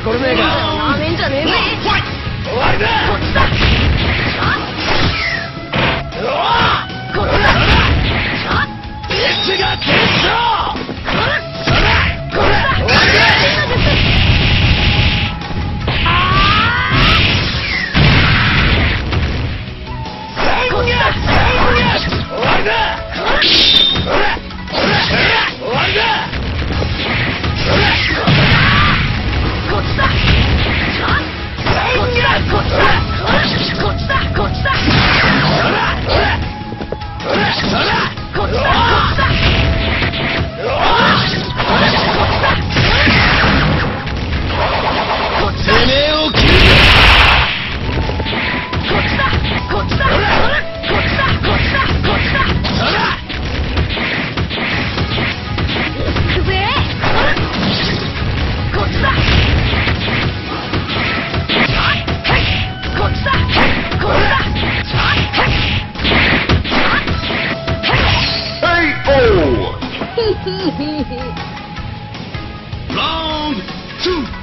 つい two.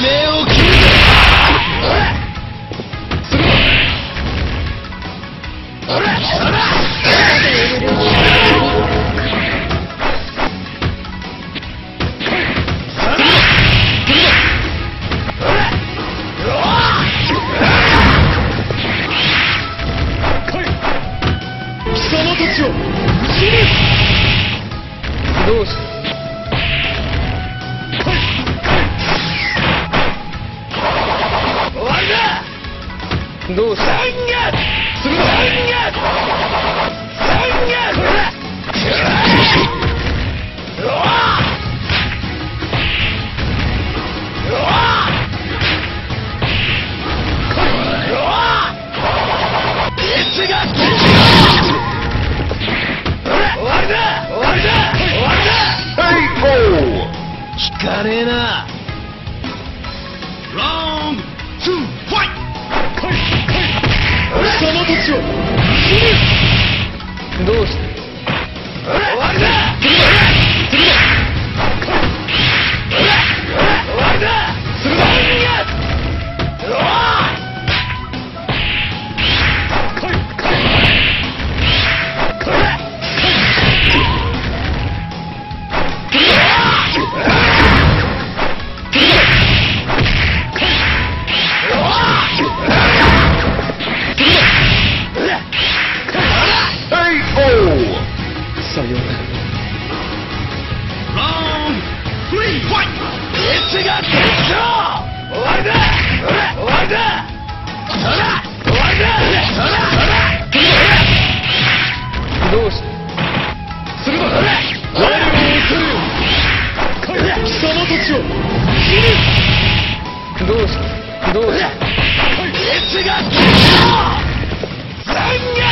てめ three, fight! どうしたするな我を恐れよ貴様たちをどうしたどうしたどうした貴様